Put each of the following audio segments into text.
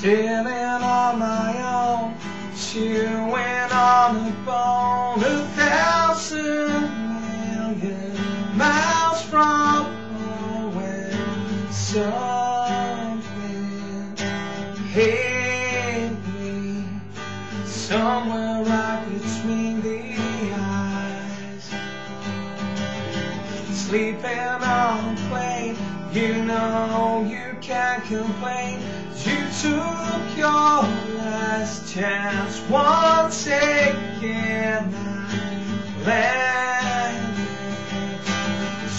Sailing on my own, chewing on a bone, a thousand million miles from home when something hit me. Somewhere right between the eyes. Sleeping on a plane, you know you can't complain. You took your last chance once again. Landed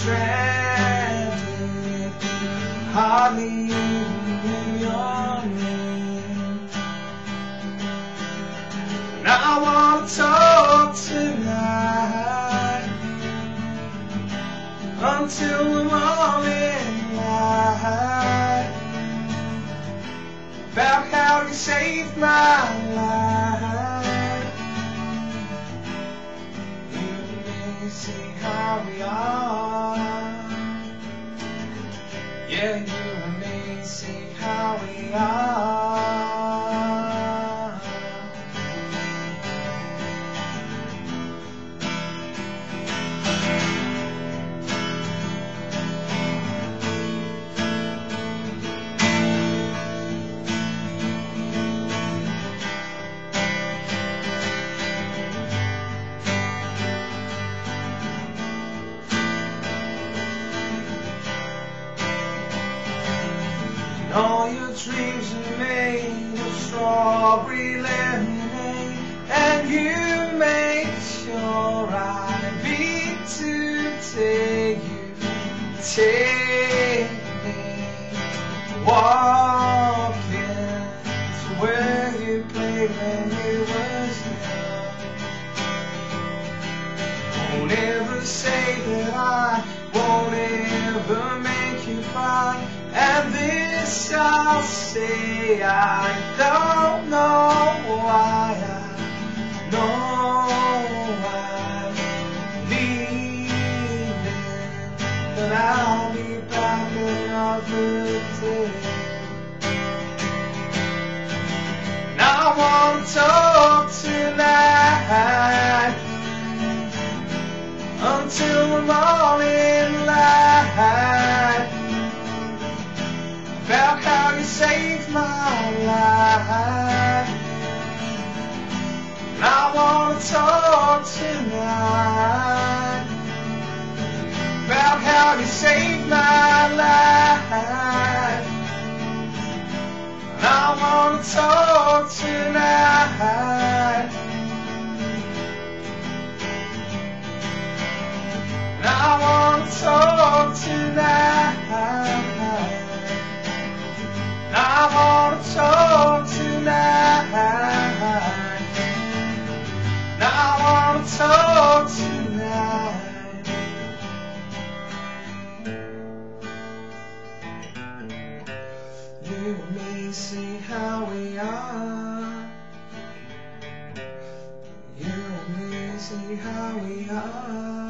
stranded, hardly even your name. And I wanna until the morning light about how you saved my life. You me see how we are. Yeah, you and me see how we are. Dreams are made of strawberry lemonade, and you make sure I be to take you, take me walking to where you played when you was young. Won't ever say that I this I'll say, I don't know why. I know I'm leaving, but I'll be back another day. And I want you saved my life. And I wanna talk tonight about how you saved my life. And I wanna talk tonight. See how we are. You and me see how we are.